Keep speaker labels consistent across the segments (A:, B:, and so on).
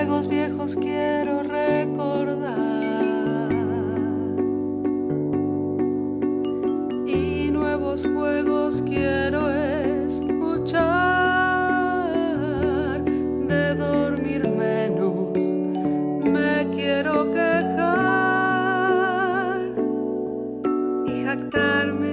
A: juegos viejos quiero recordar. Y nuevos juegos quiero escuchar. De dormir menos me quiero quejar. Y jactarme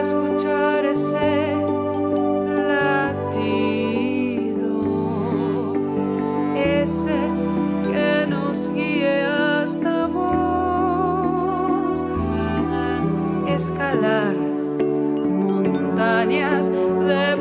A: Escuchar ese latido, ese que nos guía hasta voz escalar montañas de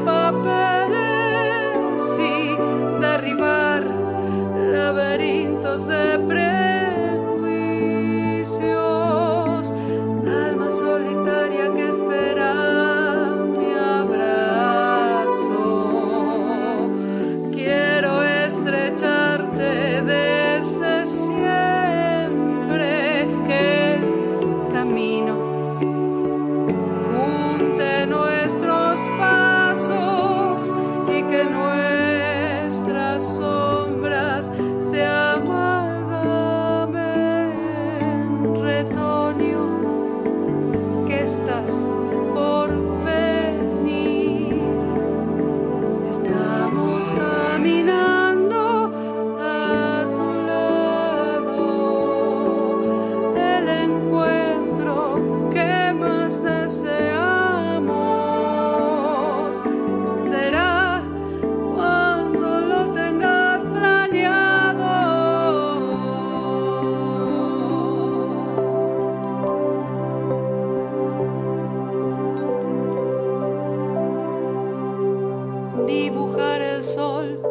A: dibujar el sol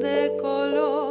A: de color.